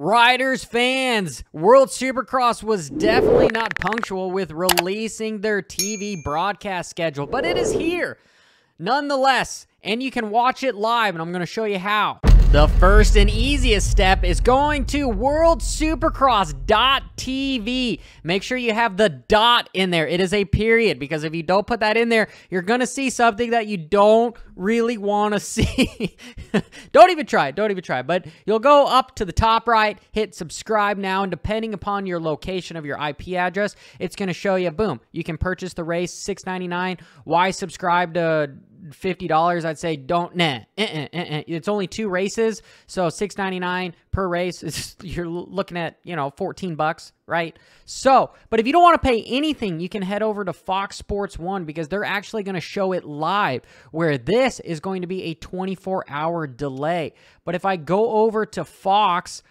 Riders fans, World Supercross was definitely not punctual with releasing their TV broadcast schedule, but it is here nonetheless, and you can watch it live, and I'm going to show you how. The first and easiest step is going to worldsupercross.tv. Make sure you have the dot in there. It is a period because if you don't put that in there, you're going to see something that you don't really want to see. don't even try. It. Don't even try. But you'll go up to the top right, hit subscribe now, and depending upon your location of your IP address, it's going to show you, boom, you can purchase the race, $6.99. Why subscribe to $50, I'd say don't, nah, uh -uh, uh it's only two races, so $6.99 per race. It's, you're looking at, you know, 14 bucks, right? So, but if you don't want to pay anything, you can head over to Fox Sports 1 because they're actually going to show it live, where this is going to be a 24-hour delay. But if I go over to Fox,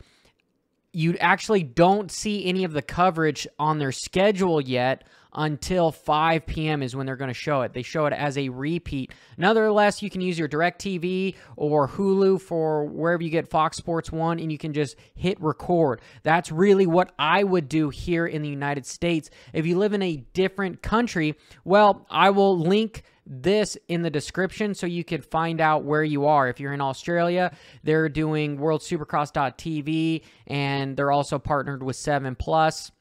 you actually don't see any of the coverage on their schedule yet until 5 p.m. is when they're going to show it. They show it as a repeat. Nonetheless, you can use your DirecTV or Hulu for wherever you get Fox Sports 1 and you can just hit record. That's really what I would do here in the United States. If you live in a different country, well, I will link this in the description so you can find out where you are. If you're in Australia, they're doing worldsupercross.tv and they're also partnered with 7 Plus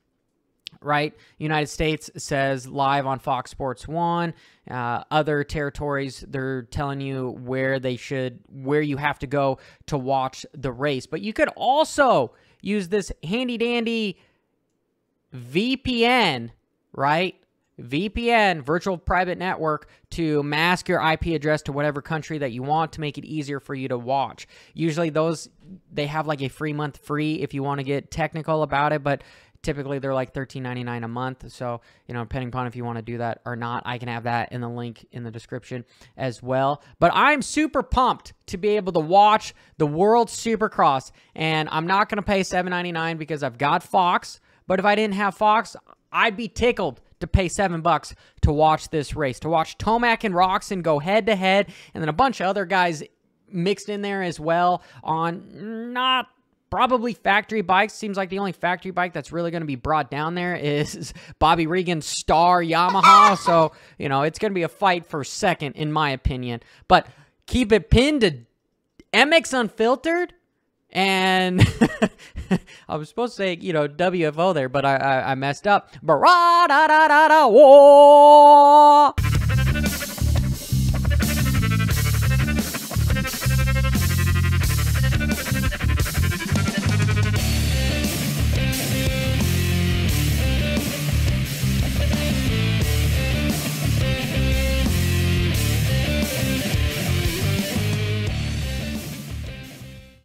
right? United States says live on Fox Sports 1. Uh, other territories, they're telling you where they should, where you have to go to watch the race. But you could also use this handy dandy VPN, right? VPN, virtual private network, to mask your IP address to whatever country that you want to make it easier for you to watch. Usually those, they have like a free month free if you want to get technical about it, but Typically, they're like $13.99 a month. So, you know, depending upon if you want to do that or not, I can have that in the link in the description as well. But I'm super pumped to be able to watch the World Supercross. And I'm not going to pay $7.99 because I've got Fox. But if I didn't have Fox, I'd be tickled to pay seven bucks to watch this race, to watch Tomac and Roczen go head to head, and then a bunch of other guys mixed in there as well on not probably factory bikes. Seems like the only factory bike that's really going to be brought down there is Bobby Regan's Star Yamaha. so, you know, it's going to be a fight for second, in my opinion. But keep it pinned to MX Unfiltered. And I was supposed to say, you know, WFO there, but I, I, I messed up. But